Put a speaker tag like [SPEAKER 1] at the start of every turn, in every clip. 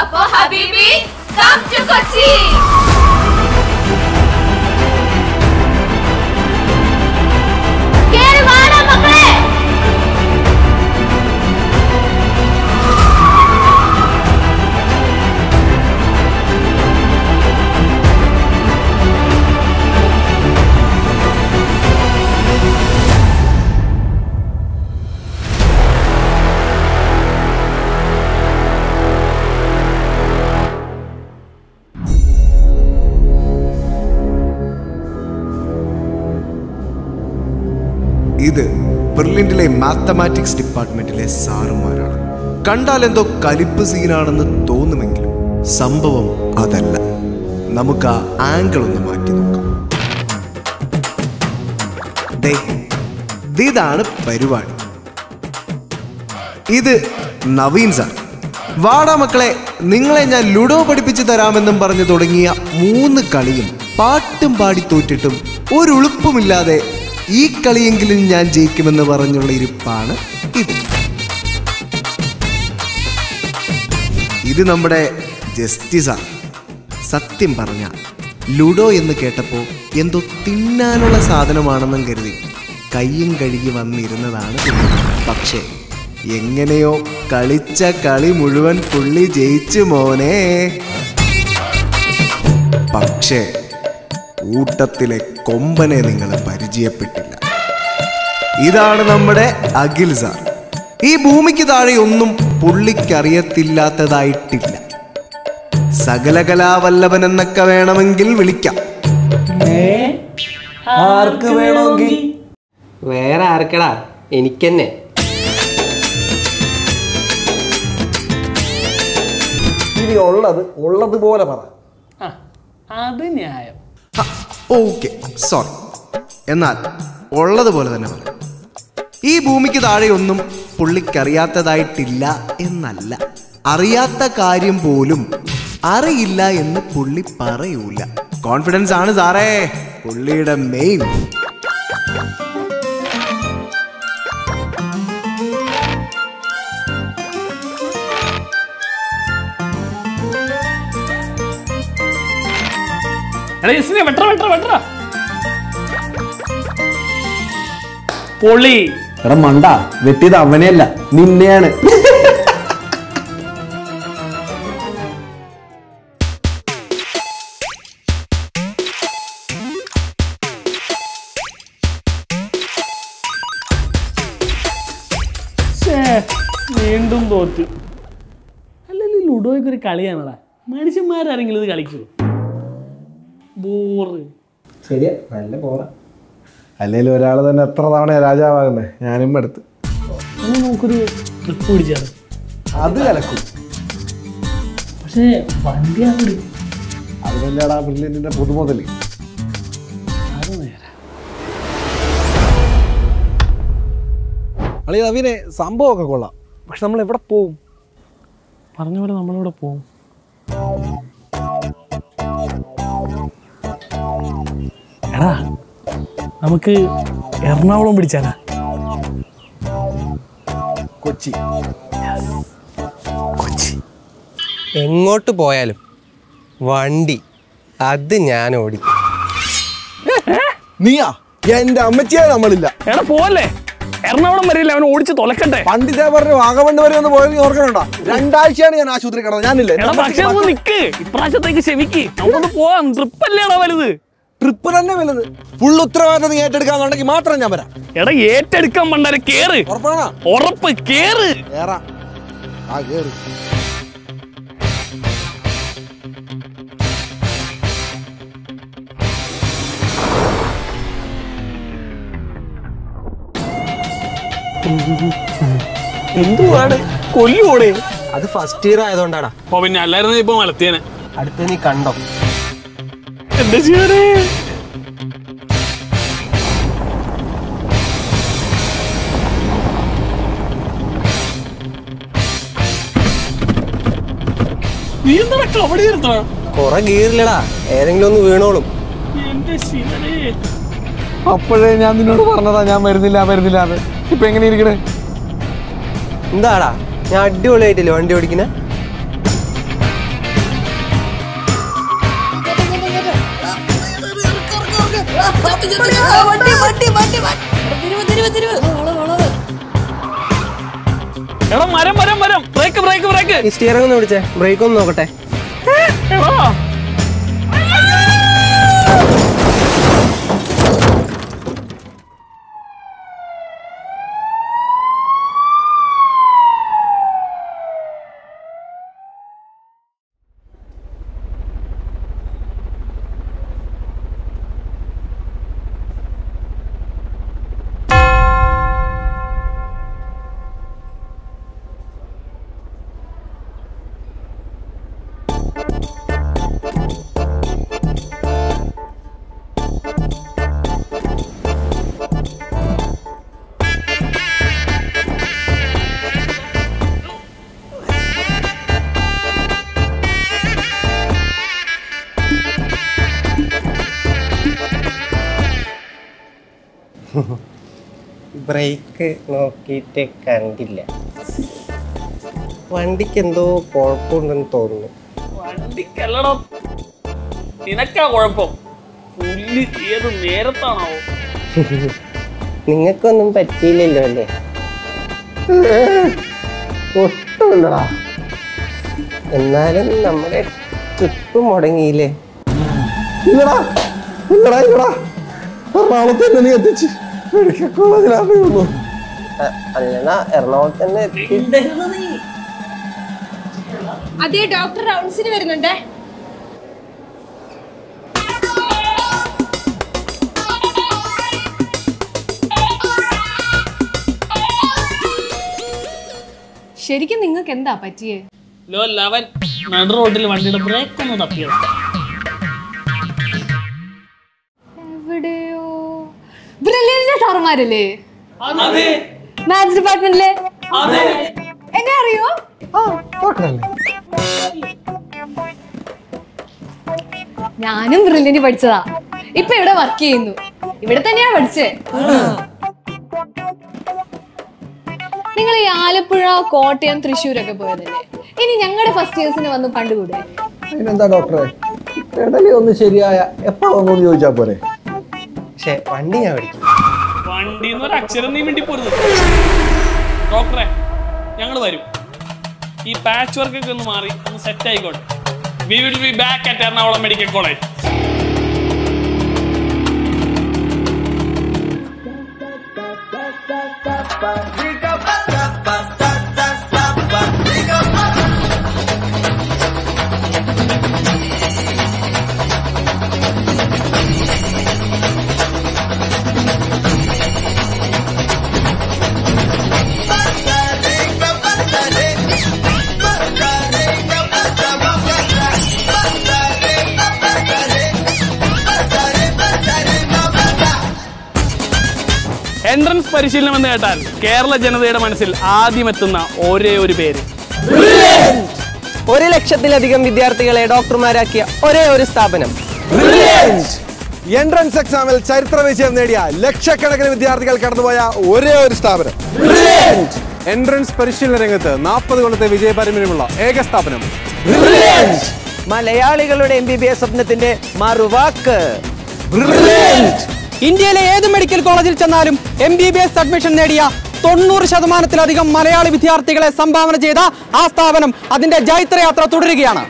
[SPEAKER 1] അപ്പോ ഹബീബി come to Kochi
[SPEAKER 2] mathematics ഡിപ്പാർട്ട്മെന്റിലെ സാറുമാരാണ്. കണ്ടാൽ എന്തോ കലിപ്പ് സീനാണെന്ന് തോന്നുമെങ്കിലും സംഭവം അതല്ല. നമുക്ക് ആ ആംഗിൾ ഒന്ന് മാറ്റി നോക്കാം. ഇതാണ് പരിപാടി. ഇത് നവീൻ സാർ. വാടാ മക്കളെ നിങ്ങളെ ഞാൻ ലുഡോ പഠിപ്പിച്ചു തരാമെന്നും പറഞ്ഞു തുടങ്ങിയ മൂന്ന് കളിയും പാട്ടും പാടി തോറ്റിട്ടും ഒരു ഉളുപ്പുമില്ലാതെ ഈ കളിയെങ്കിലും ഞാൻ ജയിക്കുമെന്ന് പറഞ്ഞുള്ള ഇരിപ്പാണ് ഇത്. ഇത് നമ്മുടെ ജസ്റ്റിസാണ്. സത്യം പറഞ്ഞ ലുഡോ എന്ന് കേട്ടപ്പോൾ എന്തോ തിന്നാനുള്ള സാധനമാണെന്നും കരുതി കയ്യും കഴുകി വന്നിരുന്നതാണ് പക്ഷേ എങ്ങനെയോ കളിച്ച കളി മുഴുവൻ പുള്ളി ജയിച്ചു മോനെ. പക്ഷേ കൂട്ടത്തിലെ കൊമ്പനെ നിങ്ങൾ പരിചയപ്പെട്ടില്ല. ഇതാണ് നമ്മുടെ അഖിൽ സാർ. ഈ ഭൂമിക്ക് താഴെ ഒന്നും പുള്ളിക്കറിയത്തില്ലാത്തതായിട്ടില്ല. സകലകലാവല്ലഭൻ എന്നൊക്കെ വേണമെങ്കിൽ വിളിക്കാം.
[SPEAKER 3] ആർക്ക് വേണമെങ്കിൽ?
[SPEAKER 4] വേറെ ആർക്കടാ? എനിക്കെന്നെ.
[SPEAKER 3] ഇനി ഉള്ളത് പോലെ പറ.
[SPEAKER 5] ആ അത് ന്യായം.
[SPEAKER 2] ഓക്കെ സോറി എന്നാൽ ഉള്ളതുപോലെ തന്നെ പറയാം. ഈ ഭൂമിക്ക് താഴെയൊന്നും പുള്ളിക്കറിയാത്തതായിട്ടില്ല എന്നല്ല. അറിയാത്ത കാര്യം പോലും അറിയില്ല എന്ന് പുള്ളി പറയൂല. കോൺഫിഡൻസ് ആണ് സാറേ. പുള്ളിയുടെ മെയിൻ
[SPEAKER 5] എടാ വെട്ടറ വെട്ടറ വെട്ടറ പൊളി.
[SPEAKER 3] എടാ മണ്ട വെട്ടിയത് അവനെയല്ല നിന്നെയാണ്.
[SPEAKER 5] വീണ്ടും തോറ്റ്. അല്ലെങ്കിൽ ലുഡോയ്ക്ക് ഒരു കളിയാണടാ മനുഷ്യന്മാരാരെങ്കിലും ഇത് കളിക്കൂ ബോറ്.
[SPEAKER 3] ശരിയാ നല്ല ബോറ. അല്ലെങ്കിൽ ഒരാൾ തന്നെ എത്ര തവണ രാജാവാകുന്നത് ഞാനും എടുത്ത്.
[SPEAKER 5] നമുക്കൊരു ട്രിപ്പ് പിടിച്ചാണ്
[SPEAKER 3] അത് കലക്കും.
[SPEAKER 5] പക്ഷേ വണ്ടി അങ്ങോട്ട്
[SPEAKER 3] അതിനല്ലേടാ ബ്രില്യന്റിന്റെ പുതുമുതൽ
[SPEAKER 5] അത് നേരെ.
[SPEAKER 3] അളി നവീനെ സംഭവമൊക്കെ കൊള്ളാം. പക്ഷെ നമ്മൾ എവിടെ പോവും?
[SPEAKER 5] പറഞ്ഞ പോലെ നമ്മളിവിടെ പോവും? എടാ നമുക്ക് എറണാകുളം പിടിച്ചാലാ.
[SPEAKER 3] കൊച്ചി. കൊച്ചി.
[SPEAKER 4] എങ്ങോട്ട് പോയാലും വണ്ടി അത് ഞാൻ ഓടി.
[SPEAKER 3] നീയാ? എന്റെ അമ്മച്ചിയെ നമ്മളില്ല.
[SPEAKER 5] എടാ പോവല്ലേ? എറണാകുളം വരെയില്ല അവൻ ഓടിച്ച് തൊലക്കട്ടെ
[SPEAKER 3] പണ്ടിതേ പറഞ്ഞു വാഗമണ്ട് വരെ ഒന്ന് പോയത് ഓർക്കണുണ്ടോ? രണ്ടാഴ്ചയാണ് ഞാൻ ആശുപത്രി കിടന്നത്. ഞാനില്ലേ?
[SPEAKER 5] എടാ പക്ഷെ നിക്ക്. ഇപ്രാവശ്യത്തേക്ക് ക്ഷമിക്ക്. നമുക്കൊന്ന് പോവാം. ട്രിപ്പ് അല്ലേടാ വലുത്.
[SPEAKER 3] ട്രിപ്പ് തന്നെ വലുത്. ഫുൾ ഉത്തരവാദിത്തം നീ ഏറ്റെടുക്കാന്നുണ്ടെങ്കിൽ മാത്രം ഞാൻ വരാം.
[SPEAKER 5] എടാ ഏറ്റെടുക്കാൻ പണ്ടാരെ കേറ്.
[SPEAKER 3] ഉറപ്പാണോ?
[SPEAKER 5] ഉറപ്പ് കേറ്.
[SPEAKER 3] കേറാം. ആ കേറി.
[SPEAKER 5] എന്തുവാണ്? കൊല്ലുകൂടെ
[SPEAKER 4] അത് ഫസ്റ്റ് ഇയർ ആയതുകൊണ്ടാടാ.
[SPEAKER 5] ഓ പിന്നെ അല്ലായിരുന്നു ഇപ്പൊ വളർത്തിയനെ.
[SPEAKER 4] അടുത്ത് നീ കണ്ടോ?
[SPEAKER 5] ചെയ്യാനേ നീ എന്താ കബഡി നിർത്തണ
[SPEAKER 4] കൊറേ ഗീറില്ലടാ. ഏതെങ്കിലും ഒന്ന് വീണോളും.
[SPEAKER 5] എന്റെ ശിവനെ
[SPEAKER 3] അപ്പോഴേ ഞാൻ നിന്നോട് പറഞ്ഞതാ ഞാൻ വരുന്നില്ല വരുന്നില്ല ഇപ്പൊ എങ്ങനെ ഇരിക്കണേ?
[SPEAKER 4] എന്താടാ? ഞാൻ അടിപൊളിയായിട്ടില്ലേ വണ്ടി ഓടിക്കുന്നേ
[SPEAKER 6] എടാ മരം മരം മരം ബ്രേക്ക് ബ്രേക്ക് ബ്രേക്ക്
[SPEAKER 4] ഈ സ്റ്റിയറിംഗ് ഒന്ന് വിളിച്ചേ ബ്രേക്ക് ഒന്ന് നോക്കട്ടെ. ബ്രേക്ക് നോക്കിയിട്ട് കണ്ടില്ല. വണ്ടിക്ക് എന്തോ കുഴപ്പമുണ്ടെന്ന് തോന്നുന്നു.
[SPEAKER 6] വണ്ടിക്കല്ലടോ. നിനക്കാ കുഴപ്പം? പുല്ല് ഏത് നേരത്താണാവോ?
[SPEAKER 4] നിങ്ങൾക്കൊന്നും പറ്റിയില്ലല്ലോ അല്ലേ? ഒട്ടുമില്ലടാ. എന്നാലും നമ്മുടെ ട്രിപ്പ് മുടങ്ങിയില്ലേ?
[SPEAKER 3] ഇല്ലടാ ഇല്ലടാ ഇല്ലടാ. എറണാകുളത്ത് തന്നെ നീ എത്തിച്ച്. മെഡിക്കൽ കോളേജിലാണേ ഉള്ളൂ
[SPEAKER 4] അ- എറണാകുളത്ത് തന്നെ
[SPEAKER 7] അതേ ഡോക്ടർ റൗണ്ട്സിന് വരുന്നുണ്ടേ.
[SPEAKER 8] ശരിക്കും നിങ്ങൾക്ക് എന്താ പറ്റിയേ?
[SPEAKER 6] ലോ ലവൻ. നടു റോഡിൽ വണ്ടിയുടെ ബ്രേക്ക് ഒന്ന് തപ്പിയത് അതെ.
[SPEAKER 8] മാത്സ് ഡിപ്പാർട്ട്മെന്റിലെ
[SPEAKER 6] അതെ.
[SPEAKER 8] എന്നെ അറിയോ? ഞാനും ബ്രില്യന്റ് പഠിച്ചതാ. ഇപ്പൊ ഇവിടെ വർക്ക് ചെയ്യുന്നു. ഇവിടെ തന്നെയാ പഠിച്ചേ. നിങ്ങൾ ഈ ആലപ്പുഴ കോട്ടയം തൃശ്ശൂരൊക്കെ പോയതല്ലേ? ഇനി ഞങ്ങളുടെ ഫസ്റ്റ് ഇയേഴ്സിന് വന്ന് കണ്ടുകൂടെ?
[SPEAKER 3] അതിനെന്താ ഡോക്ടറെ പെടലി ഒന്ന് ശരിയായ എപ്പോ ചോദിച്ചാ പോരെ?
[SPEAKER 4] പക്ഷെ വണ്ടി ഞാൻ പഠിക്കും.
[SPEAKER 6] വണ്ടി ഒരു അക്ഷരം നീ വേണ്ടി പോരുന്നു ഡോക്ടറെ ഞങ്ങൾ വരും. ഈ പാച്ച് വർക്ക് ഒക്കെ ഒന്ന് മാറി ഒന്ന് സെറ്റ് ആയിക്കോട്ടെ. We will be back at Ernakulam medical college entrance പരിശീലനം എന്ന് കേട്ടാൽ കേരള ജനതയുടെ മനസ്സിൽ ആദ്യമെത്തുന്ന ഒരേ ഒരു പേര്.
[SPEAKER 4] ഒരു ലക്ഷത്തിലധികം വിദ്യാർത്ഥികളെ ഡോക്ടർമാരാക്കിയ ഒരേ ഒരു സ്ഥാപനം.
[SPEAKER 3] എൻട്രൻസ് എക്സാമിൽ ചരിത്ര വിജയം നേടിയ ലക്ഷക്കണക്കിന് വിദ്യാർത്ഥികൾ കടന്നുപോയ ഒരേ ഒരു സ്ഥാപനം.
[SPEAKER 9] എൻട്രൻസ് പരിശീലന രംഗത്ത് നാൽപ്പത് കൊല്ലത്തെ വിജയപാരമ്പര്യമുള്ള ഏക സ്ഥാപനം.
[SPEAKER 4] മലയാളികളുടെ എം ബി ബി എസ് സ്വപ്നത്തിന്റെ മറുവാക്ക്. ഇന്ത്യയിലെ ഏത് മെഡിക്കൽ കോളേജിൽ ചെന്നാലും M B B S admission നേടിയ തൊണ്ണൂറ് ശതമാനത്തിലധികം മലയാളി വിദ്യാർത്ഥികളെ സംഭാവന ചെയ്ത ആ സ്ഥാപനം അതിന്റെ ജൈത്രയാത്ര തുടരുകയാണ്.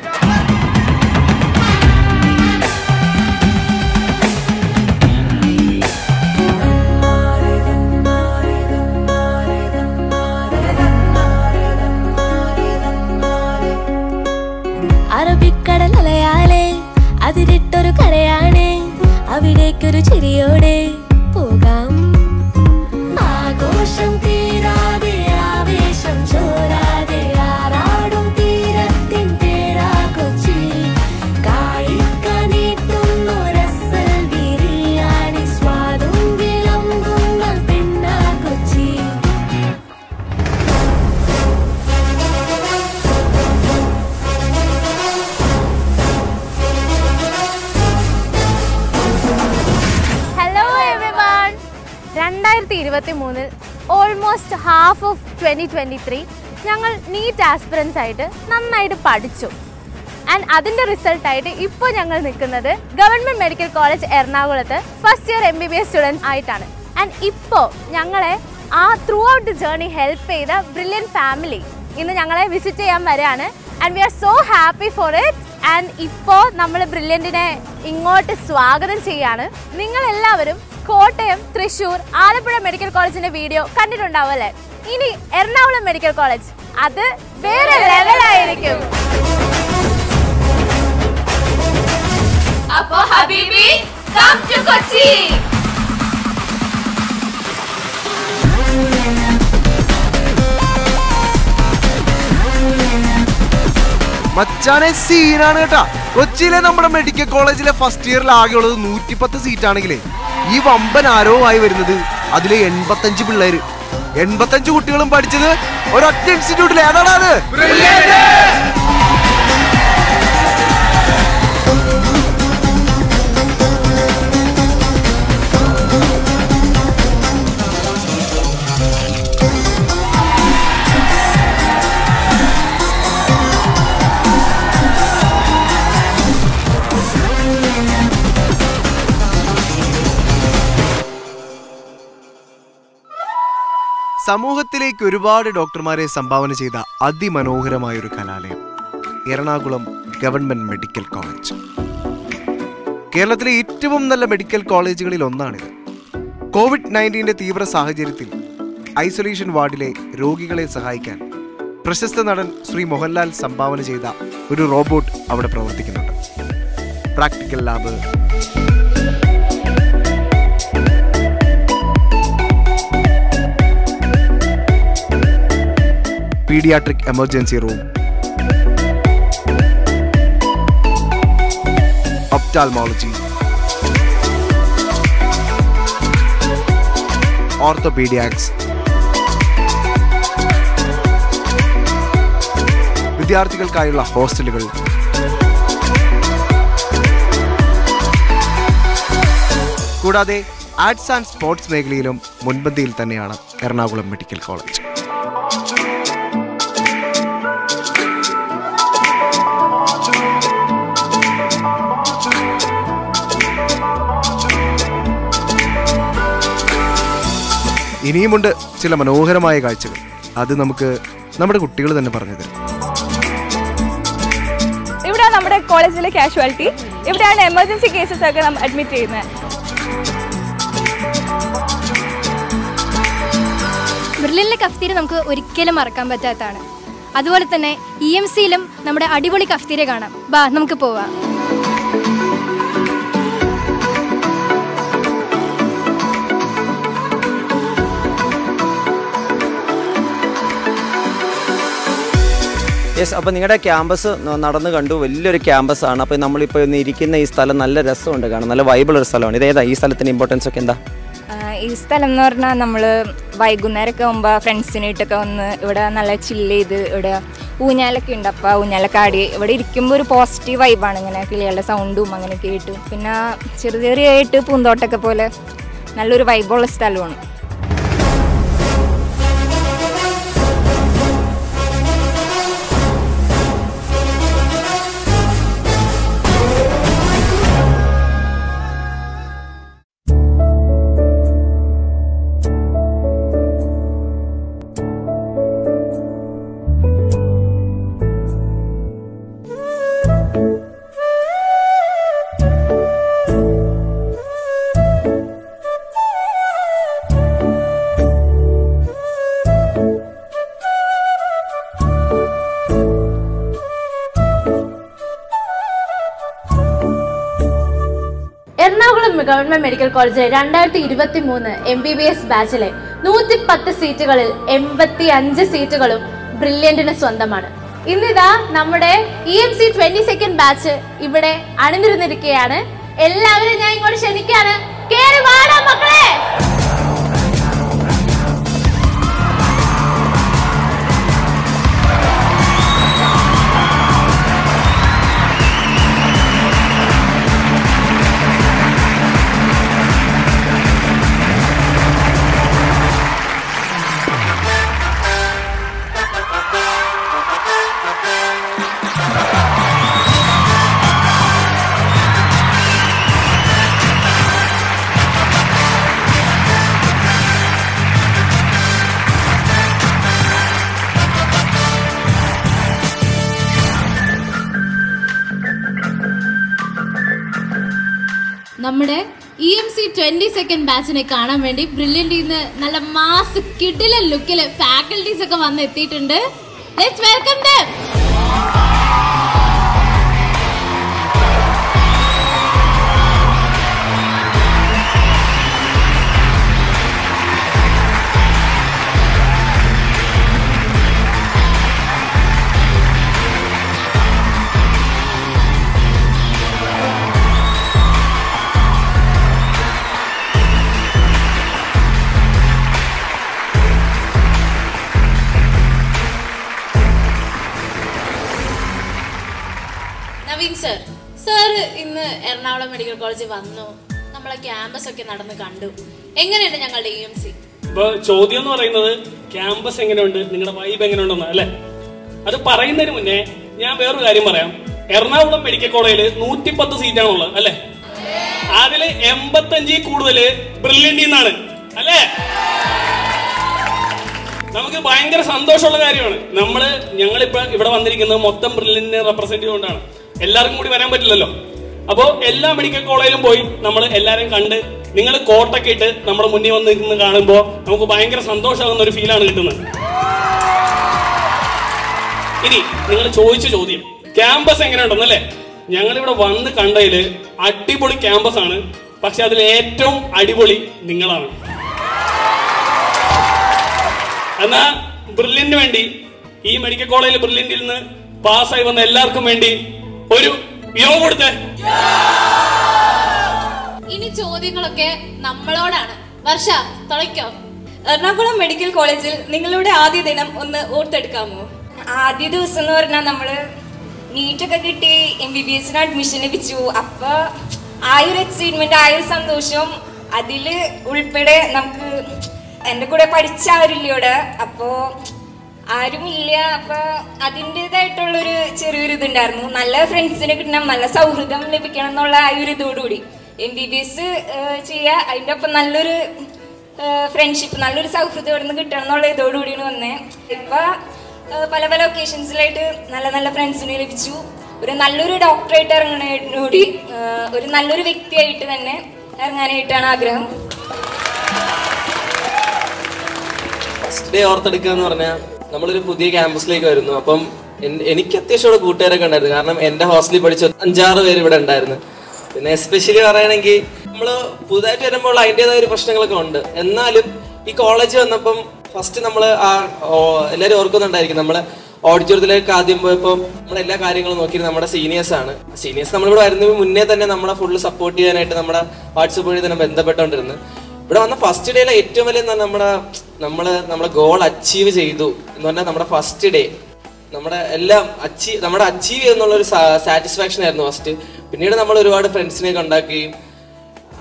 [SPEAKER 10] അറബിക്കടൽ അതിരിട്ടൊരു കരയാണ് അവിടേക്കൊരു ചിരിയോടെ പോകാം. ആഘോഷം തീരാതെ
[SPEAKER 7] ട്വന്റി ട്വന്റി ത്രീ ഞങ്ങൾ നീറ്റ് ആസ്പിറൻസ് ആയിട്ട് നന്നായിട്ട് പഠിച്ചു.
[SPEAKER 1] ആൻഡ് അതിന്റെ റിസൾട്ടായിട്ട് ഇപ്പോൾ ഞങ്ങൾ നിൽക്കുന്നത് ഗവൺമെന്റ് മെഡിക്കൽ കോളേജ് എറണാകുളത്ത് first year M B B S students ആയിട്ടാണ്. ആൻഡ് ഇപ്പോൾ ഞങ്ങളെ ആ throughout the journey help ചെയ്ത ബ്രില്യൻ ഫാമിലി ഇന്ന് ഞങ്ങളെ വിസിറ്റ് ചെയ്യാൻ വരികയാണ്. And we are so happy for it and ഇപ്പോൾ നമ്മൾ ബ്രില്യന്റിനെ ഇങ്ങോട്ട് സ്വാഗതം ചെയ്യാണ് നിങ്ങളെല്ലാവരും കോട്ടയം തൃശ്ശൂർ ആലപ്പുഴ മെഡിക്കൽ കോളേജിന്റെ വീഡിയോ കണ്ടിട്ടുണ്ടാവും അല്ലേ? ഇനി എറണാകുളം മെഡിക്കൽ കോളേജ്. അത് വേറെ ലെവലായിരിക്കും. അപ്പോ ഹബീബി കം ടു കൊച്ചി.
[SPEAKER 2] മച്ചാനെ സീനാണ് കേട്ടാ. കൊച്ചിയിലെ നമ്മുടെ മെഡിക്കൽ കോളേജിലെ ഫസ്റ്റ് ഇയറിൽ ആകെയുള്ളത് നൂറ്റിപ്പത്ത് സീറ്റ് ആണെങ്കിലേ. ഈ വമ്പൻ ആരവമായി വരുന്നത് അതിലെ എൺപത്തഞ്ച് പിള്ളേര്. എൺപത്തഞ്ച് കുട്ടികളും പഠിച്ചത് ഒരൊറ്റ ഇൻസ്റ്റിറ്റ്യൂട്ടിൽ ഏതാടാ സമൂഹത്തിലേക്ക് ഒരുപാട് ഡോക്ടർമാരെ സംഭാവന ചെയ്ത അതിമനോഹരമായ ഒരു കലാലയം. Ernakulam government medical college. കേരളത്തിലെ ഏറ്റവും നല്ല മെഡിക്കൽ കോളേജുകളിൽ ഒന്നാണിത്. കോവിഡ് നയന്റീന്റെ തീവ്ര സാഹചര്യത്തിൽ ഐസൊലേഷൻ വാർഡിലെ രോഗികളെ സഹായിക്കാൻ പ്രശസ്ത നടൻ ശ്രീ മോഹൻലാൽ സംഭാവന ചെയ്ത ഒരു റോബോട്ട് അവിടെ പ്രവർത്തിക്കുന്നുണ്ട്. Practical lab paediatric emergency room. Ophthalmology. Orthopaedics. വിദ്യാർത്ഥികൾക്കായുള്ള ഹോസ്റ്റലുകൾ. കൂടാതെ ആർട്സ് ആൻഡ് സ്പോർട്സ് മേഖലയിലും മുൻപന്തിയിൽ തന്നെയാണ് എറണാകുളം മെഡിക്കൽ കോളേജ്. ഇനിയുമുണ്ട് ചില മനോഹരമായ കാഴ്ചകൾ. അത് നമുക്ക് നമ്മുടെ കുട്ടികൾ തന്നെ പറഞ്ഞു തരും.
[SPEAKER 11] ഇവിടെ നമ്മുടെ കോളേജിലെ കാഷ്വാലിറ്റി. ഇവിടെയാണ് എമർജൻസി കേസസ് ഒക്കെ നമ്മൾ അഡ്മിറ്റ് ചെയ്യുന്നത്.
[SPEAKER 12] ബെർലിനിലെ കഫ്തീര നമുക്ക് ഒരിക്കലും മറക്കാൻ പറ്റാത്തതാണ്. അതുപോലെ തന്നെ ഇ എം സിയിലും നമ്മുടെ അടിപൊളി കഫ്തീര കാണാം. ബാ നമുക്ക് പോവാം.
[SPEAKER 13] യെസ് അപ്പോൾ നിങ്ങളുടെ ക്യാമ്പസ് നടന്ന് കണ്ടു. വലിയൊരു ക്യാമ്പസ് ആണ്. അപ്പോൾ നമ്മളിപ്പോൾ ഇന്ന് ഇരിക്കുന്ന ഈ സ്ഥലം നല്ല രസമുണ്ട് കാണാൻ. നല്ല വൈബിൾ ഒരു സ്ഥലമാണ്. ഇതേതാ ഈ സ്ഥലത്തിന്റെ ഇമ്പോർട്ടൻസ് ഒക്കെ എന്താ?
[SPEAKER 11] ഈ സ്ഥലം എന്ന് പറഞ്ഞാൽ നമ്മൾ വൈകുന്നേരമൊക്കെ ആകുമ്പോൾ ഫ്രണ്ട്സിനായിട്ടൊക്കെ വന്ന് ഇവിടെ നല്ല ചില്ല് ചെയ്ത് ഇവിടെ ഊഞ്ഞാലൊക്കെ ഉണ്ട്. അപ്പോൾ ഊഞ്ഞാലൊക്കെ ആടി ഇവിടെ ഇരിക്കുമ്പോൾ ഒരു പോസിറ്റീവ് വൈബാണ് ഇങ്ങനെ കിളികളുടെ സൗണ്ടും അങ്ങനെ ആയിട്ട് പിന്നെ ചെറിയ ആയിട്ട് പൂന്തോട്ടമൊക്കെ പോലെ നല്ലൊരു വൈബുള്ള സ്ഥലമാണ്.
[SPEAKER 1] ഗവൺമെന്റ് മെഡിക്കൽ കോളേജിലെ രണ്ടായിരത്തി ഇരുപത്തി മൂന്ന് എം ബി ബി എസ് ബാച്ചിലെ നൂറ്റി പത്ത് സീറ്റുകളിൽ എൺപത്തി അഞ്ച് സീറ്റുകളും ബ്രില്യന്റിന് സ്വന്തമാണ്. ഇന്നിതാ നമ്മുടെ E M C twenty second batch ഇവിടെ അണിനിരുന്നിരിക്കുകയാണ്. എല്ലാവരും ഞാൻ ഇങ്ങോട്ട് ക്ഷണിക്കാണ്. കേറി വാടാ മക്കളെ! നമ്മുടെ E M C twenty second ബാച്ചിനെ കാണാൻ വേണ്ടി ബ്രില്യന്റിൽ നിന്ന് നല്ല മാസ് കിട്ടില ലുക്കിൽ ഫാക്കൽറ്റീസ് ഒക്കെ വന്ന് എത്തിയിട്ടുണ്ട്. Let's welcome them Ernakulam medical കോളേജിൽ വന്നു. നമ്മളെ ക്യാമ്പസ് ഒക്കെ നടന്ന് കണ്ടു. എങ്ങനെയുണ്ട് ഞങ്ങളുടെ ഇ എം സി
[SPEAKER 6] ഇപ്പൊ ചോദ്യം എന്ന് പറയുന്നത് ക്യാമ്പസ് എങ്ങനെയുണ്ട്? നിങ്ങളുടെ വൈബ് എങ്ങനെയുണ്ടെന്ന് അല്ലെ? അത് പറയുന്നതിന് മുന്നേ ഞാൻ വേറൊരു കാര്യം പറയാം. എറണാകുളം മെഡിക്കൽ കോളേജിൽ നൂറ്റിപ്പത്ത് സീറ്റാണുള്ളത് അല്ലെ? അതിൽ എൺപത്തഞ്ചിൽ കൂടുതൽ ബ്രില്യന്റിൽ നിന്നാണ് അല്ലേ? നമുക്ക് ഭയങ്കര സന്തോഷമുള്ള കാര്യമാണ്. നമ്മൾ ഞങ്ങളിപ്പോ ഇവിടെ വന്നിരിക്കുന്നത് മൊത്തം ബ്രില്യന്റിനെ റെപ്രസെന്റ് ചെയ്തുകൊണ്ടാണ് എല്ലാവർക്കും കൂടി വരാൻ പറ്റില്ലല്ലോ. അപ്പോ എല്ലാ മെഡിക്കൽ കോളേജിലും പോയി നമ്മൾ എല്ലാവരും കണ്ട് നിങ്ങൾ കോട്ടൊക്കെ ഇട്ട് നമ്മുടെ മുന്നിൽ വന്ന് നിന്ന് കാണുമ്പോൾ നമുക്ക് ഭയങ്കര സന്തോഷമാകുന്ന ഒരു ഫീലാണ് കിട്ടുന്നത്. ഇനി നിങ്ങൾ ചോദിച്ച ചോദ്യം. ക്യാമ്പസ് എങ്ങനെയുണ്ടെന്നല്ലേ ഞങ്ങൾ ഞങ്ങളിവിടെ വന്ന് കണ്ടതിൽ അടിപൊളി ക്യാമ്പസ് ആണ്. പക്ഷെ അതിൽ ഏറ്റവും അടിപൊളി നിങ്ങളാണ്. എന്നാ ബ്രില്ലിന് വേണ്ടി ഈ മെഡിക്കൽ കോളേജിൽ ബ്രില്യന്റിൽ നിന്ന് പാസ്സായി വന്ന എല്ലാവർക്കും വേണ്ടി ഒരു
[SPEAKER 1] ഇനി ചോദ്യങ്ങളൊക്കെ നമ്മളോടാണ്. വർഷ തുളയ്ക്കോ?
[SPEAKER 11] എറണാകുളം മെഡിക്കൽ കോളേജിൽ നിങ്ങളുടെ ആദ്യ ദിനം ഒന്ന് ഓർത്തെടുക്കാമോ? ആദ്യ ദിവസം എന്ന് പറഞ്ഞാൽ നമ്മൾ നീറ്റൊക്കെ കിട്ടി എം ബി ബി എസിന് അഡ്മിഷൻ ലഭിച്ചു. അപ്പൊ ആ ഒരു എക്സൈറ്റ്മെന്റ് ആ ഒരു സന്തോഷം അതിൽ ഉൾപ്പെടെ നമുക്ക് എന്റെ കൂടെ പഠിച്ച അപ്പോ ആരുമില്ല. അപ്പൊ അതിന്റെതായിട്ടുള്ളൊരു ചെറിയൊരു ഇതുണ്ടായിരുന്നു. നല്ല ഫ്രണ്ട്സിനെ കിട്ടണം നല്ല സൗഹൃദം ലഭിക്കണം എന്നുള്ള ആ ഒരു ഇതോടുകൂടി. എം ബി ബി എസ് ചെയ്യുക അതിന്റെ ഒപ്പം നല്ലൊരു ഫ്രണ്ട്ഷിപ്പ് നല്ലൊരു സൗഹൃദം ഇവിടെ നിന്ന് കിട്ടണം എന്നുള്ള ഇതോടുകൂടിയാണ് വന്നേ. ഇപ്പൊ പല പല ഒക്കേഷൻസിലായിട്ട് നല്ല നല്ല ഫ്രണ്ട്സിനെ ലഭിച്ചു. ഒരു നല്ലൊരു ഡോക്ടറായിട്ട് ഇറങ്ങണോടി ഒരു നല്ലൊരു വ്യക്തിയായിട്ട് തന്നെ ഇറങ്ങാനായിട്ടാണ് ആഗ്രഹം.
[SPEAKER 14] ഫസ്റ്റ് ഡേ ഓർത്തെടുക്കുക എന്ന് പറഞ്ഞാൽ നമ്മളൊരു പുതിയ ക്യാമ്പസിലേക്ക് വരുന്നു അപ്പം എനിക്ക് അത്യാവശ്യം ഇവിടെ കൂട്ടുകാരൊക്കെ ഉണ്ടായിരുന്നു. കാരണം എന്റെ ഹോസ്റ്റലിൽ പഠിച്ച അഞ്ചാറ് പേര് ഇവിടെ ഉണ്ടായിരുന്നു. പിന്നെ എസ്പെഷ്യലി പറയുകയാണെങ്കിൽ നമ്മൾ പുതുതായിട്ട് വരുമ്പോൾ അതിന്റെതായ ഒരു പ്രശ്നങ്ങളൊക്കെ ഉണ്ട്. എന്നാലും ഈ കോളേജ് വന്നപ്പം ഫസ്റ്റ് നമ്മൾ ആ എല്ലാവരും ഓർക്കുന്നുണ്ടായിരിക്കും. നമ്മൾ ഓഡിറ്റോറിയത്തിലേക്ക് ആദ്യം പോയപ്പോൾ നമ്മൾ എല്ലാ കാര്യങ്ങളും നോക്കി നമ്മുടെ സീനിയേഴ്സ് ആണ്. സീനിയേഴ്സ് നമ്മളിവിടെ വരുന്നതിന് മുന്നേ തന്നെ നമ്മളെ ഫുള്ള് സപ്പോർട്ട് ചെയ്യാനായിട്ട് നമ്മുടെ വാട്സപ്പ് വഴി തന്നെ ബന്ധപ്പെട്ടുകൊണ്ടിരുന്നു ഇവിടെ വന്ന ഫസ്റ്റ് ഡേയിലെ ഏറ്റവും വലിയ നമ്മുടെ നമ്മൾ നമ്മുടെ ഗോൾ അച്ചീവ് ചെയ്തു എന്ന് പറഞ്ഞാൽ നമ്മുടെ ഫസ്റ്റ് ഡേ നമ്മുടെ എല്ലാം അച്ചീവ് നമ്മുടെ അച്ചീവ് ചെയ്യുന്നുള്ള ഒരു സാറ്റിസ്ഫാക്ഷൻ ആയിരുന്നു ഫസ്റ്റ് പിന്നീട് നമ്മൾ ഒരുപാട് ഫ്രണ്ട്സിനെ കണ്ടാക്കുകയും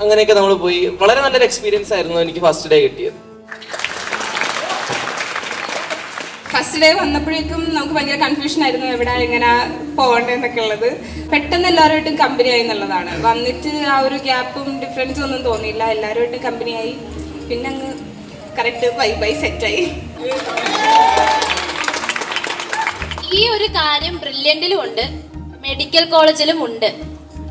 [SPEAKER 14] അങ്ങനെയൊക്കെ നമ്മൾ പോയി. വളരെ നല്ലൊരു എക്സ്പീരിയൻസ് ആയിരുന്നു എനിക്ക് ഫസ്റ്റ് ഡേ കിട്ടിയത്.
[SPEAKER 15] ഫസ്റ്റ് ഡേ വന്നപ്പോഴേക്കും നമുക്ക് ഭയങ്കര കൺഫ്യൂഷൻ ആയിരുന്നു എവിടെ എങ്ങനെ പോകണ്ടെന്നൊക്കെ ഉള്ളത്. പെട്ടെന്ന് എല്ലാവരുമായിട്ടും കമ്പനി ആയി എന്നുള്ളതാണ്. വന്നിട്ട് ആ ഒരു ഗ്യാപ്പും ഡിഫറൻസും ഒന്നും തോന്നിയില്ല. എല്ലാവരുമായിട്ടും കമ്പനി ആയി. പിന്നെ അങ്ങ് കറക്റ്റ് സെറ്റ് സെറ്റായി
[SPEAKER 1] ഈ ഒരു കാര്യം ബ്രില്യന്റിലും ഉണ്ട്. മെഡിക്കൽ കോളേജിലും ഉണ്ട്.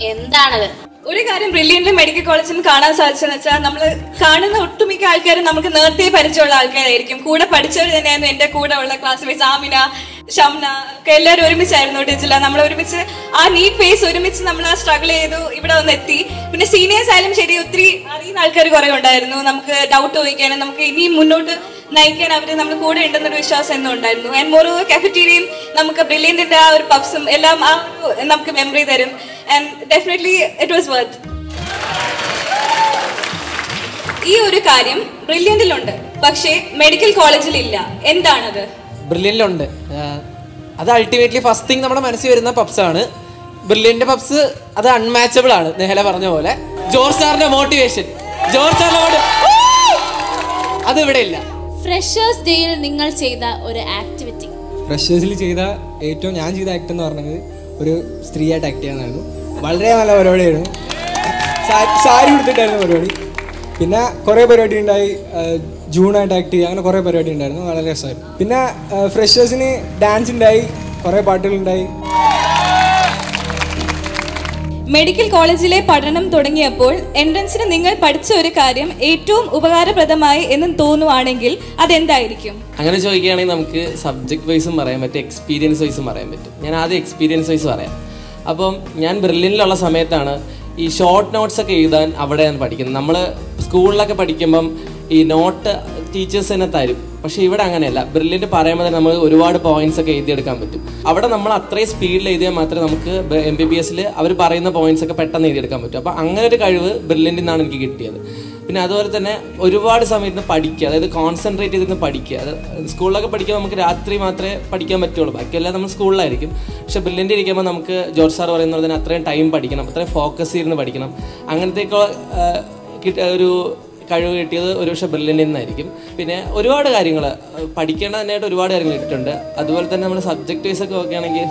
[SPEAKER 1] എന്താണത്?
[SPEAKER 15] ഒരു കാര്യം ബ്രില്യന്റ് മെഡിക്കൽ കോളേജിൽ കാണാൻ സാധിച്ചെന്ന് വെച്ചാൽ നമ്മൾ കാണുന്ന ഒട്ടുമിക്ക ആൾക്കാരും നമുക്ക് നേരത്തെ പരിചയമുള്ള ആൾക്കാരായിരിക്കും. കൂടെ പഠിച്ചവർ തന്നെയായിരുന്നു എന്റെ കൂടെ ഉള്ള ക്ലാസ്മേറ്റ്സ് ആമിന ഷംന ഒക്കെ എല്ലാവരും ഒരുമിച്ചായിരുന്നു ഡിജില നമ്മൾ ഒരുമിച്ച് ആ നീറ്റ് ഫേസ് ഒരുമിച്ച് നമ്മൾ ആ സ്ട്രഗിൾ ചെയ്തു ഇവിടെ വന്ന് എത്തി പിന്നെ സീനിയേഴ്സ് ആയാലും ശരി ഒത്തിരി അറിയുന്ന ആൾക്കാർ കുറേ ഉണ്ടായിരുന്നു. നമുക്ക് ഡൗട്ട് ചോദിക്കാനും നമുക്ക് ഇനിയും മുന്നോട്ട് നയിക്കാൻ അവർ നമ്മൾ കൂടെ ഉണ്ടെന്നൊരു വിശ്വാസം എന്നും ഉണ്ടായിരുന്നു. ആൻഡ് മോറോ കഫറ്റീരിയയും നമുക്ക് ബ്രില്യന്റിന്റെ ആ ഒരു പബ്സും എല്ലാം ആ നമുക്ക് മെമ്മറി തരും. And definitely it was worth ഈ ഒരു കാര്യം ബ്രില്യന്റിലുണ്ട് പക്ഷേ മെഡിക്കൽ കോളേജിൽ ഇല്ല. എന്താണത്?
[SPEAKER 4] ബ്രില്യന്റിലുണ്ട് അത് അൾട്ടിമേറ്റ്ലി ഫസ്റ്റ് തിങ് നമ്മുടെ മനസ്സിൽ വരുന്ന പബ്സ് ആണ്. ബ്രില്യന്റെ പബ്സ് അത് അൺമാച്ചബിൾ ആണ് നെഹല പറഞ്ഞ പോലെ. ജോർജ് സാറിന്റെ മോട്ടിവേഷൻ ജോർജ് സാറിന്റെ അത് ഇവിടെ ഇല്ല.
[SPEAKER 1] ഫ്രഷേഴ്സ് ഡേയിൽ നിങ്ങൾ ചെയ്ത ഒരു ആക്ടിവിറ്റി
[SPEAKER 16] ഫ്രഷേഴ്സിൽ ചെയ്ത ഏറ്റവും ഞാൻ ചെയ്ത ആക്ട് എന്ന് പറഞ്ഞത് ഒരു സ്ത്രീയായിട്ട് ആക്ട് ചെയ്യാനായിരുന്നു. വളരെ നല്ല പരിപാടിയായിരുന്നു. സാരി കൊടുത്തിട്ടായിരുന്നു പരിപാടി. പിന്നെ കുറേ പരിപാടി ഉണ്ടായി. ജൂണായിട്ട് ആക്ട് ചെയ്യുക അങ്ങനെ കുറേ പരിപാടി ഉണ്ടായിരുന്നു. വളരെ രസമായിരുന്നു. പിന്നെ ഫ്രഷേഴ്സിന് ഡാൻസ് ഉണ്ടായി. കുറേ പാട്ടുകളുണ്ടായി
[SPEAKER 15] മെഡിക്കൽ കോളേജിലെ പഠനം തുടങ്ങിയപ്പോൾ എൻട്രൻസിന് നിങ്ങൾ പഠിച്ച ഒരു കാര്യം ഏറ്റവും ഉപകാരപ്രദമായി എന്ന് തോന്നുവാണെങ്കിൽ അതെന്തായിരിക്കും?
[SPEAKER 14] അങ്ങനെ ചോദിക്കുകയാണെങ്കിൽ നമുക്ക് സബ്ജക്ട് വൈസും പറയാൻ പറ്റും എക്സ്പീരിയൻസ് വൈസും പറയാൻ പറ്റും. ഞാൻ ആദ്യം എക്സ്പീരിയൻസ് വൈസ് പറയാം. അപ്പം ഞാൻ ബെർലിനിലുള്ള സമയത്താണ് ഈ ഷോർട്ട് നോട്ട്സ് ഒക്കെ എഴുതാൻ അവിടെയാണ് പഠിക്കുന്നത്. നമ്മൾ സ്കൂളിലൊക്കെ പഠിക്കുമ്പം ഈ നോട്ട് ടീച്ചേഴ്സ് തന്നെ തരും. പക്ഷേ ഇവിടെ അങ്ങനെയല്ല. ബ്രില്യന്റ് പറയുമ്പോൾ തന്നെ നമുക്ക് ഒരുപാട് പോയിന്റ്സ് ഒക്കെ എഴുതിയെടുക്കാൻ പറ്റും. അവിടെ നമ്മൾ അത്രയും സ്പീഡിൽ എഴുതിയാൽ മാത്രമേ നമുക്ക് എം ബി ബി എസിൽ അവർ പറയുന്ന പോയിന്റ്സ് ഒക്കെ പെട്ടെന്ന് എഴുതിയെടുക്കാൻ പറ്റും. അപ്പോൾ അങ്ങനെ ഒരു കഴിവ് ബ്രില്ലിന്റെ നിന്നാണ് എനിക്ക് കിട്ടിയത്. പിന്നെ അതുപോലെ തന്നെ ഒരുപാട് സമയത്ത് പഠിക്കുക. അതായത് കോൺസെൻട്രേറ്റ് ചെയ്തിരുന്ന് പഠിക്കുക. അത് സ്കൂളിലൊക്കെ പഠിക്കുമ്പോൾ നമുക്ക് രാത്രി മാത്രമേ പഠിക്കാൻ പറ്റുള്ളൂ. ബാക്കിയെല്ലാം നമ്മൾ സ്കൂളിലായിരിക്കും പക്ഷേ ബ്രില്യന്റ് ഇരിക്കുമ്പോൾ നമുക്ക് ജോർജ് സാർ തന്നെ അത്രയും ടൈം പഠിക്കണം. അത്രയും ഫോക്കസ് ചെയ്തിരുന്ന് പഠിക്കണം. അങ്ങനത്തേക്ക് ഒരു കഴിവ് കിട്ടിയത് ഒരുപക്ഷെ ബെർലിനിൽ നിന്നായിരിക്കും. പിന്നെ ഒരുപാട് കാര്യങ്ങൾ പഠിക്കേണ്ട തന്നെയായിട്ട് ഒരുപാട് കാര്യങ്ങൾ കിട്ടിയിട്ടുണ്ട് അതുപോലെ തന്നെ നമ്മുടെ സബ്ജക്ട് വൈസ് ഒക്കെ നോക്കുകയാണെങ്കിൽ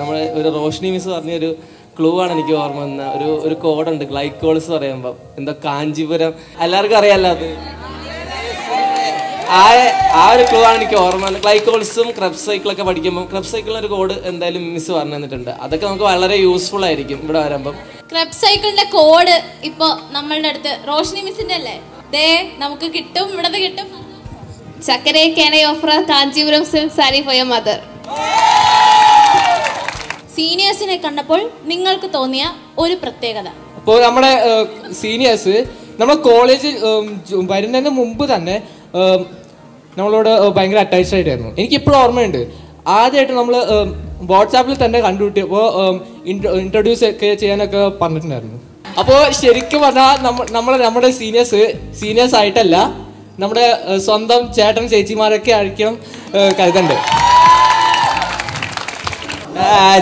[SPEAKER 14] നമ്മൾ ഒരു റോഷ്നി മിസ് പറഞ്ഞൊരു ക്ലൂ ആണ് എനിക്ക് ഓർമ്മ വന്ന ഒരു ഒരു കോഡുണ്ട് ഗ്ലൈക്കോൾസ് പറയുമ്പോൾ എന്തോ കാഞ്ചിപുരം. എല്ലാവർക്കും അറിയാമല്ലോ അത്? ആ ആ ഒരു ക്ലൂ ആണ് എനിക്ക് ഓർമ്മ വന്നത്. ഗ്ലൈക്കോൾസും ക്രബ് സൈക്കിളൊക്കെ പഠിക്കുമ്പോൾ ക്രബ് സൈക്കിളിന് ഒരു കോഡ് എന്തായാലും മിസ് പറഞ്ഞു തന്നിട്ടുണ്ട്. അതൊക്കെ നമുക്ക് വളരെ യൂസ്ഫുൾ ആയിരിക്കും ഇവിടെ വരുമ്പം.
[SPEAKER 1] ക്ലബ് സൈക്കിളിന്റെ കോഡ് ഇപ്പൊ നമ്മളുടെ അടുത്ത്. റോഷിനി മിസ്സിന്റെ അല്ലേ? ദേ നമുക്ക് കിട്ടും ഇവിടെ കിട്ടും.
[SPEAKER 8] ചക്കരെ can I offer Kanchipuram silk sari for your mother
[SPEAKER 1] സീനിയേഴ്സിനെ കണ്ടപ്പോൾ നിങ്ങൾക്ക് തോന്നിയ ഒരു പ്രത്യേകത.
[SPEAKER 16] അപ്പോൾ നമ്മുടെ സീനിയേഴ്സ് നമ്മുടെ കോളേജ് വരുന്നതിന് മുമ്പ് തന്നെ നമ്മളോട് ഭയങ്കര അറ്റാച്ച്ഡ് ആയിട്ടായിരുന്നു. എനിക്ക് ഇപ്പോഴും ഓർമ്മയുണ്ട്. ആദ്യമായിട്ട് നമ്മൾ വാട്സാപ്പിൽ തന്നെ കണ്ടുപിട്ടിയപ്പോൾ ഇൻട്രൊഡ്യൂസ് ഒക്കെ ചെയ്യാനൊക്കെ പറഞ്ഞിട്ടുണ്ടായിരുന്നു. അപ്പോൾ ശരിക്കും പറഞ്ഞാൽ നമ്മൾ നമ്മുടെ സീനിയേഴ്സ് സീനിയേഴ്സ് ആയിട്ടല്ല നമ്മുടെ സ്വന്തം ചേട്ടൻ ചേച്ചിമാരൊക്കെ ആയിരിക്കും കരുതണ്ട്?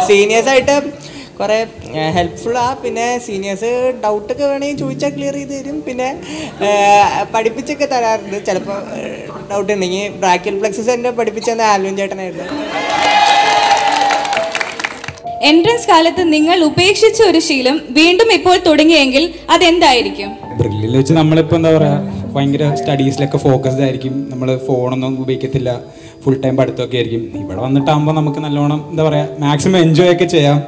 [SPEAKER 17] സീനിയേഴ്സ് ആയിട്ട് കുറേ ഹെൽപ്ഫുള്ളാ പിന്നെ സീനിയേഴ്സ് ഡൗട്ടൊക്കെ വേണമെങ്കിൽ ചോദിച്ചാൽ ക്ലിയർ ചെയ്ത് തരും. പിന്നെ പഠിപ്പിച്ചൊക്കെ തരാറുണ്ട്. ചിലപ്പോൾ ഡൗട്ട് ഉണ്ടെങ്കിൽ ബ്രാക്കിൽ ഫ്ലെക്സസ് എന്റെ പഠിപ്പിച്ചത് ആൽവിൻ ചേട്ടനായിരുന്നു.
[SPEAKER 15] എൻട്രൻസ് കാലത്ത് നിങ്ങൾ ഉപേക്ഷിച്ച ഒരു ശീലം വീണ്ടും ഇപ്പോൾ തുടങ്ങിയെങ്കിൽ അതെന്തായിരിക്കും?
[SPEAKER 18] ഡ്രില്ലിൽ വെച്ച് നമ്മളിപ്പോൾ എന്താ പറയുക ഭയങ്കര സ്റ്റഡീസിലൊക്കെ ഫോക്കസ്ഡ് ആയിരിക്കും. നമ്മൾ ഫോണൊന്നും ഉപയോഗിക്കത്തില്ല. ഫുൾ ടൈം പഠിത്തമൊക്കെ ആയിരിക്കും. ഇവിടെ വന്നിട്ടാകുമ്പോൾ നമുക്ക് നല്ലോണം എന്താ പറയുക മാക്സിമം എൻജോയ് ഒക്കെ ചെയ്യാം.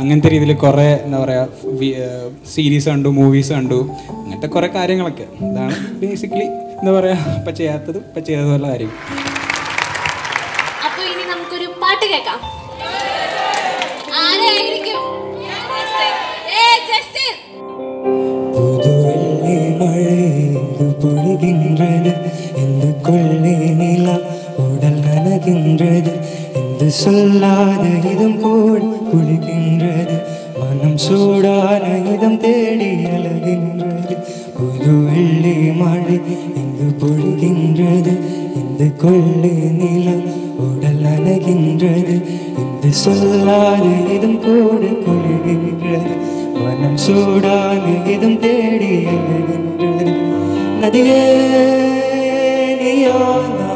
[SPEAKER 18] അങ്ങനത്തെ രീതിയിൽ കുറേ എന്താ പറയുക സീരീസ് കണ്ടു മൂവീസ് കണ്ടു അങ്ങനത്തെ കുറേ കാര്യങ്ങളൊക്കെ. ഇതാണ് ബേസിക്കലി എന്താ പറയുക ഇപ്പം ചെയ്യാത്തത് ഇപ്പം ചെയ്തതുപോലെ കാര്യം.
[SPEAKER 1] അപ്പോൾ ഇനി നമുക്കൊരു പാട്ട് കേൾക്കാം.
[SPEAKER 19] சொல்லாத இதம் போல் குளிக்கின்றது. மனம் சூடான இதம் தேடி அழகின்றது புது வெள்ளி மழை இங்கு பொழிகின்றது. இந்த கொள்ளு நிலம் உடல் நனகின்றது இந்த சொல்லாத இதம் கூட குளிக்கின்றது மனம் சூடான இதம் தேடி அழகின்றது நதியே நீயானா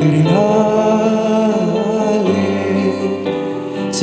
[SPEAKER 19] கருணாலே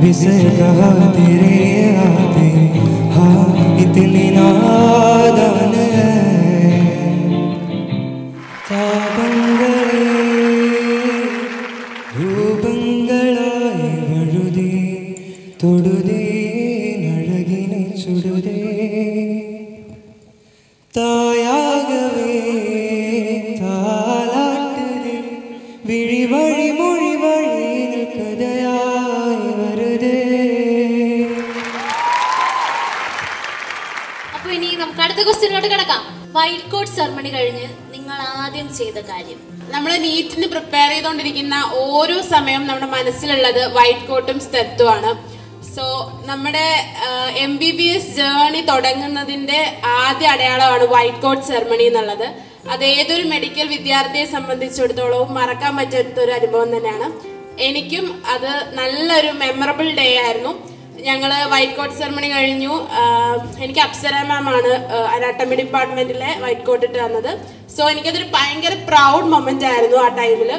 [SPEAKER 19] विषय कहा तेरे आते हाँ। इतनी नादान
[SPEAKER 1] അടുത്ത ക്വസ്റ്റ്യനിലോട്ട് കിടക്കാം. വൈറ്റ് കോട്ട് സെറമണി കഴിഞ്ഞ് നിങ്ങൾ ആദ്യം ചെയ്ത കാര്യം.
[SPEAKER 20] നമ്മൾ നീറ്റിന് പ്രിപ്പയർ ചെയ്തുകൊണ്ടിരിക്കുന്ന ഓരോ സമയവും നമ്മുടെ മനസ്സിലുള്ളത് വൈറ്റ് കോട്ടും സ്റ്റെത്തുമാണ് സോ നമ്മുടെ M B B S journey തുടങ്ങുന്നതിന്റെ ആദ്യ അടയാളമാണ് വൈറ്റ് കോട്ട് സെറമണി എന്നുള്ളത്. അത് ഏതൊരു മെഡിക്കൽ വിദ്യാർത്ഥിയെ സംബന്ധിച്ചിടത്തോളവും മറക്കാൻ പറ്റാത്തൊരു അനുഭവം തന്നെയാണ്. എനിക്കും അത് നല്ലൊരു മെമ്മറബിൾ ഡേ ആയിരുന്നു. ഞങ്ങൾ വൈറ്റ് കോട്ട് സെറമണി കഴിഞ്ഞു. എനിക്ക് അപ്സര മാം ആണ് അനാട്ടമി ഡിപ്പാർട്ട്മെന്റിലെ വൈറ്റ് കോട്ട് ഇട്ട് തന്നത്. സോ എനിക്കതൊരു ഭയങ്കര പ്രൗഡ് മൊമെന്റ് ആയിരുന്നു ആ ടൈമിൽ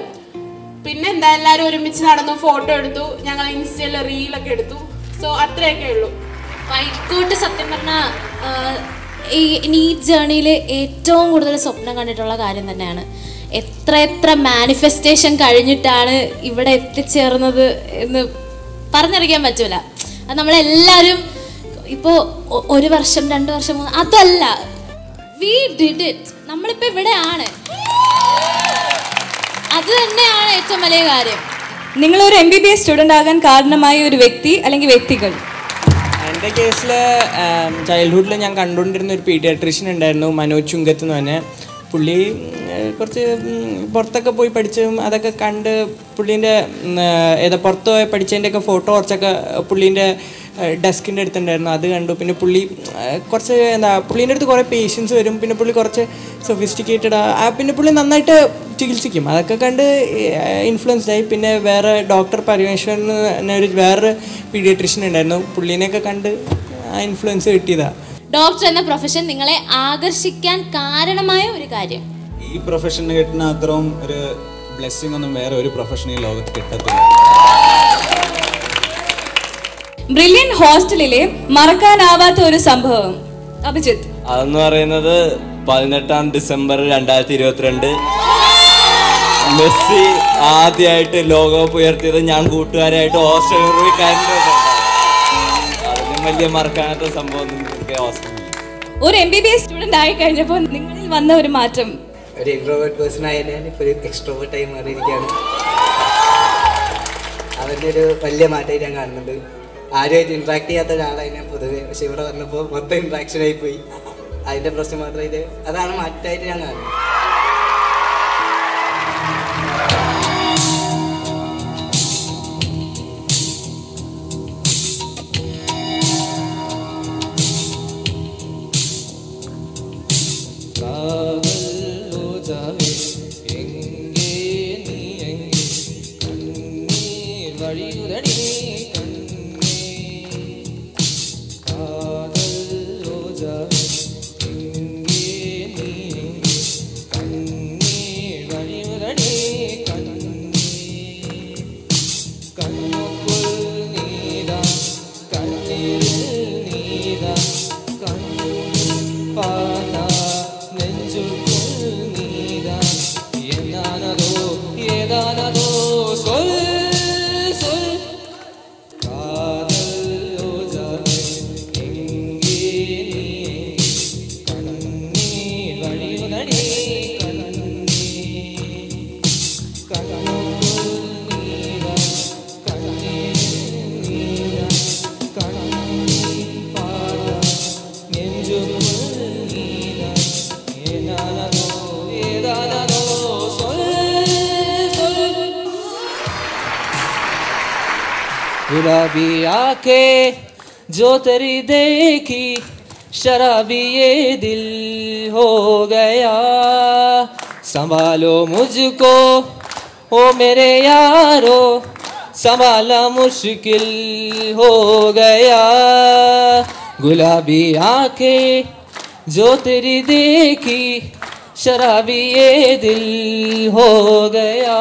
[SPEAKER 20] പിന്നെ എന്താ എല്ലാവരും ഒരുമിച്ച് നടന്നു ഫോട്ടോ എടുത്തു. ഞങ്ങൾ ഇൻസ്റ്റയിൽ റീലൊക്കെ എടുത്തു. സോ അത്രയൊക്കെ ഉള്ളൂ.
[SPEAKER 1] വൈറ്റ് കോട്ട് സത്യം പറഞ്ഞാൽ ഈ നീറ്റ് ജേണിയിൽ ഏറ്റവും കൂടുതൽ സ്വപ്നം കണ്ടിട്ടുള്ള കാര്യം തന്നെയാണ്. എത്ര എത്ര മാനിഫെസ്റ്റേഷൻ കഴിഞ്ഞിട്ടാണ് ഇവിടെ എത്തിച്ചേർന്നത് എന്ന് പറഞ്ഞറിയിക്കാൻ പറ്റൂല. അത് നമ്മളെല്ലാവരും ഇപ്പോൾ ഒരു വർഷം രണ്ട് വർഷം മൂന്ന് അതല്ല. വി ഡിഡ് ഇറ്റ് നമ്മളിപ്പോൾ ഇവിടെയാണ്. അത് തന്നെയാണ് ഏറ്റവും വലിയ കാര്യം.
[SPEAKER 15] നിങ്ങളൊരു M B B S student ആകാൻ കാരണമായ ഒരു വ്യക്തി അല്ലെങ്കിൽ വ്യക്തികൾ?
[SPEAKER 17] എന്റെ കേസിൽ ചൈൽഡ്ഹുഡിൽ ഞാൻ കണ്ടുകൊണ്ടിരുന്ന ഒരു പീഡിയാട്രീഷ്യൻ ഉണ്ടായിരുന്നു മനോജ് ചുങ്കത്ത് എന്ന് പറഞ്ഞ. പുള്ളി കുറച്ച് പുറത്തൊക്കെ പോയി പഠിച്ചും അതൊക്കെ കണ്ട് പുള്ളീന്റെ ഏതാ പുറത്ത് പോയി പഠിച്ചതിന്റെയൊക്കെ ഫോട്ടോ കുറച്ചൊക്കെ പുള്ളീന്റെ ഡെസ്കിന്റെ അടുത്തുണ്ടായിരുന്നു. അത് കണ്ടു. പിന്നെ പുള്ളി കുറച്ച് എന്താ പുള്ളീന്റെ അടുത്ത് കുറേ പേഷ്യൻസ് വരും. പിന്നെ പുള്ളി കുറച്ച് സൊഫിസ്റ്റിക്കേറ്റഡ് ആ പിന്നെ പുള്ളി നന്നായിട്ട് ചികിത്സിക്കും. അതൊക്കെ കണ്ട് ഇൻഫ്ലുവൻസ്ഡ് ആയി. പിന്നെ വേറെ ഡോക്ടർ പരമേശ്വരൻ ഒരു വേറൊരു പീഡിയട്രീഷ്യൻ ഉണ്ടായിരുന്നു. പുള്ളീനെയൊക്കെ കണ്ട് ആ ഇൻഫ്ലുവൻസ് കിട്ടിയതാണ്
[SPEAKER 1] ഡോക്ടർ എന്ന പ്രൊഫഷൻ നിങ്ങളെ ആകർഷിക്കാൻ കാരണമായ ഒരു കാര്യം.
[SPEAKER 18] ഈ പ്രൊഫഷന് കിട്ടുന്ന അത്രയും ഒരു ബ്ലെസ്സിങ് ഒന്നും വേറെ ഒരു പ്രൊഫഷണൽ ഈ ലോകത്ത് കിട്ടത്തില്ല.
[SPEAKER 15] ബ്രില്യൻ ഹോസ്റ്റലിലെ മറക്കാനാവാത്ത ഒരു സംഭവം. അഭിജിത്ത്.
[SPEAKER 14] അതെന്ന് പറയുന്നത് പതിനെട്ടാം ഡിസംബർ രണ്ടായിരത്തി ഇരുപത്തിരണ്ട് മെസ്സി ആദ്യമായിട്ട് ലോകകപ്പ് ഉയർത്തിയത് ഞാൻ കൂട്ടുകാരായിട്ട് ഓസ്ട്രേലിയ പോയി അതിലും വലിയ മറക്കാനാത്ത സംഭവം
[SPEAKER 15] ഒരു M B B S student ആയി കഴിഞ്ഞപ്പോൾ നിങ്ങളിൽ വന്ന ഒരു മാറ്റം.
[SPEAKER 21] ഒരു ഇൻട്രോവേർട്ട് പേഴ്സൺ ആയ ഞാൻ ഇപ്പോൾ ഒരു എക്സ്ട്രോവേർട്ടായി മാറിയിരിക്കുകയാണ്. അവന്റെ ഒരു വലിയ മാറ്റമായിട്ട് ഞാൻ കാണുന്നുണ്ട്. ആരുമായിട്ട് ഇൻട്രാക്ട് ചെയ്യാത്ത ഒരാളായി ഞാൻ പൊതുവെ പക്ഷെ ഇവിടെ വന്നപ്പോൾ മൊത്തം ഇൻട്രാക്ഷൻ ആയി പോയി. അതിന്റെ പ്രശ്നം മാത്രമായിട്ട് അതാണ് മാറ്റമായിട്ട് ഞാൻ കാണുന്നത്.
[SPEAKER 4] आँखें जो तेरी देखी, शराबी ये दिल हो गया। संभालो मुझको, ओ मेरे यारो संभाला मुश्किल हो गया। गुलाबी आँखें, जो तेरी देखी, शराबी ये दिल हो गया।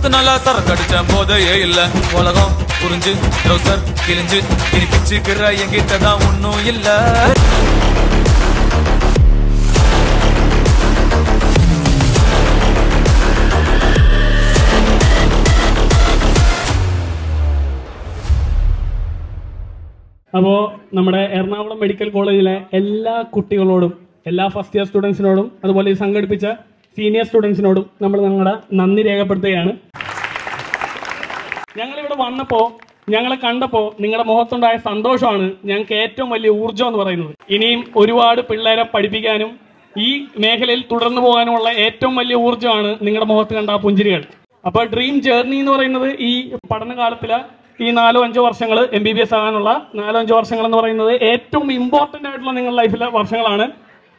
[SPEAKER 22] பத்து நாளா சரக்கடிச்ச போதையே இல்ல உலகம் புரிஞ்சு ட்ரௌசர் கிழிஞ்சு இனி பிச்சுக்கிற என்கிட்ட தான் ஒன்னும் இல்ல
[SPEAKER 6] അപ്പോൾ നമ്മുടെ എറണാകുളം മെഡിക്കൽ കോളേജിലെ എല്ലാ കുട്ടികളോടും എല്ലാ ഫസ്റ്റ് ഇയർ സ്റ്റുഡൻസിനോടും അതുപോലെ ഈ സംഘടിപ്പിച്ച സീനിയർ സ്റ്റുഡൻസിനോടും നമ്മൾ ഞങ്ങളുടെ നന്ദി രേഖപ്പെടുത്തുകയാണ്. ഞങ്ങളിവിടെ വന്നപ്പോൾ ഞങ്ങളെ കണ്ടപ്പോൾ നിങ്ങളുടെ മുഖത്തുണ്ടായ സന്തോഷമാണ് ഞങ്ങൾക്ക് ഏറ്റവും വലിയ ഊർജം എന്ന് പറയുന്നത്. ഇനിയും ഒരുപാട് പിള്ളേരെ പഠിപ്പിക്കാനും ഈ മേഖലയിൽ തുടർന്നു പോകാനുമുള്ള ഏറ്റവും വലിയ ഊർജമാണ് നിങ്ങളുടെ മുഖത്ത് കണ്ട ആ പുഞ്ചിരികൾ. അപ്പോൾ ഡ്രീം ജേർണി എന്ന് പറയുന്നത് ഈ പഠനകാലത്തിലെ ഈ നാലോ അഞ്ചോ വർഷങ്ങൾ എം ബി ബി എസ് ആകാനുള്ള നാലോ അഞ്ചോ വർഷങ്ങൾ എന്ന് പറയുന്നത് ഏറ്റവും ഇമ്പോർട്ടന്റ് ആയിട്ടുള്ള നിങ്ങളുടെ ലൈഫിലെ വർഷങ്ങളാണ്.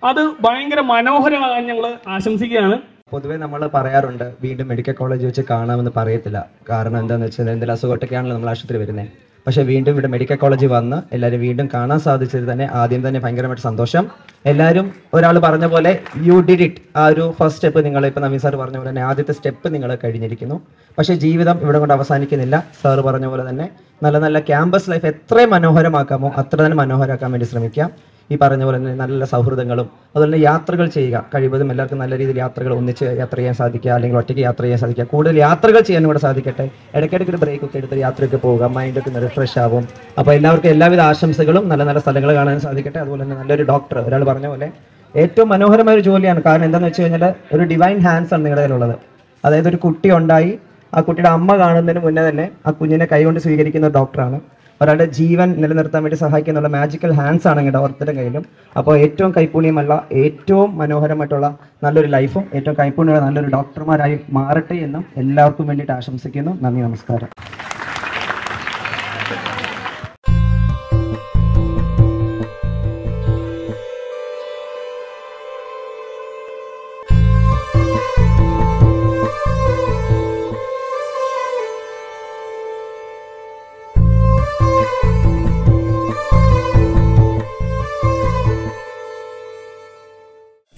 [SPEAKER 6] അത് ഭയങ്കര മനോഹരമാകാൻ ഞങ്ങൾ ആശംസിക്കുകയാണ്.
[SPEAKER 13] പൊതുവേ നമ്മൾ പറയാറുണ്ട് വീണ്ടും മെഡിക്കൽ കോളേജ് വെച്ച് കാണാമെന്ന് പറയത്തില്ല. കാരണം എന്താണെന്ന് വെച്ചാൽ എന്തെങ്കിലും അസുഖമൊക്കെയാണല്ലോ നമ്മൾ ആശുപത്രി വരുന്നത് പക്ഷേ വീണ്ടും ഇവിടെ മെഡിക്കൽ കോളേജിൽ വന്ന് എല്ലാവരും വീണ്ടും കാണാൻ സാധിച്ചത് തന്നെ ആദ്യം തന്നെ ഭയങ്കരമായിട്ട് സന്തോഷം. എല്ലാവരും ഒരാൾ പറഞ്ഞ പോലെ യു ഡിഡ് ഇറ്റ് ആ ഒരു ഫസ്റ്റ് സ്റ്റെപ്പ് നിങ്ങൾ ഇപ്പോൾ നവീൻ സാർ പറഞ്ഞ പോലെ തന്നെ ആദ്യത്തെ സ്റ്റെപ്പ് നിങ്ങൾ കഴിഞ്ഞിരിക്കുന്നു. പക്ഷേ ജീവിതം ഇവിടെ കൊണ്ട് അവസാനിക്കുന്നില്ല. സാർ പറഞ്ഞ പോലെ തന്നെ നല്ല നല്ല ക്യാമ്പസ് ലൈഫ് എത്രയും മനോഹരമാക്കാമോ അത്ര തന്നെ മനോഹരമാക്കാൻ വേണ്ടി ശ്രമിക്കാം. ഈ പറഞ്ഞ പോലെ തന്നെ നല്ല സൗഹൃദങ്ങളും അതുപോലെ തന്നെ യാത്രകൾ ചെയ്യുക. കഴിവതും എല്ലാവർക്കും നല്ല രീതിയിൽ യാത്രകൾ ഒന്നിച്ച് യാത്ര ചെയ്യാൻ സാധിക്കുക അല്ലെങ്കിൽ ഒറ്റയ്ക്ക് യാത്ര ചെയ്യാൻ സാധിക്കുക. കൂടുതൽ യാത്രകൾ ചെയ്യാൻ കൂടെ സാധിക്കട്ടെ. ഇടയ്ക്കിടയ്ക്ക് ബ്രേക്ക് ഒക്കെ എടുത്ത് യാത്രയൊക്കെ പോവുക. മൈൻഡൊക്കെ റിഫ്രഷ് ആവും. അപ്പോൾ എല്ലാവർക്കും എല്ലാവിധ ആശംസകളും നല്ല നല്ല സ്ഥലങ്ങൾ കാണാൻ സാധിക്കട്ടെ. അതുപോലെ തന്നെ നല്ലൊരു ഡോക്ടർ ഒരാൾ പറഞ്ഞ പോലെ ഏറ്റവും മനോഹരമായ ഒരു ജോലിയാണ്. കാരണം എന്താണെന്ന് വെച്ച് കഴിഞ്ഞാൽ ഒരു ഡിവൈൻ ഹാൻഡ്സ് ആണ് നിങ്ങളുടെ കയ്യിലുള്ളത്. അതായത് ഒരു കുട്ടി ഉണ്ടായി ആ കുട്ടിയുടെ അമ്മ കാണുന്നതിന് മുന്നേ തന്നെ ആ കുഞ്ഞിനെ കൈകൊണ്ട് സ്വീകരിക്കുന്ന ഡോക്ടറാണ് ഒരാളുടെ ജീവൻ നിലനിർത്താൻ വേണ്ടി സഹായിക്കുന്നുള്ള മാജിക്കൽ ഹാൻഡ്സ് ആണ് നിങ്ങളുടെ ഓർത്തിന്റെ കയ്യിലും. അപ്പോൾ ഏറ്റവും കൈപ്പുണ്യമല്ല ഏറ്റവും മനോഹരമായിട്ടുള്ള നല്ലൊരു ലൈഫും ഏറ്റവും കൈപ്പുണ്യമുള്ള നല്ലൊരു ഡോക്ടർമാരായി മാറട്ടെ എന്നും എല്ലാവർക്കും വേണ്ടിയിട്ട് ആശംസിക്കുന്നു. നന്ദി നമസ്കാരം.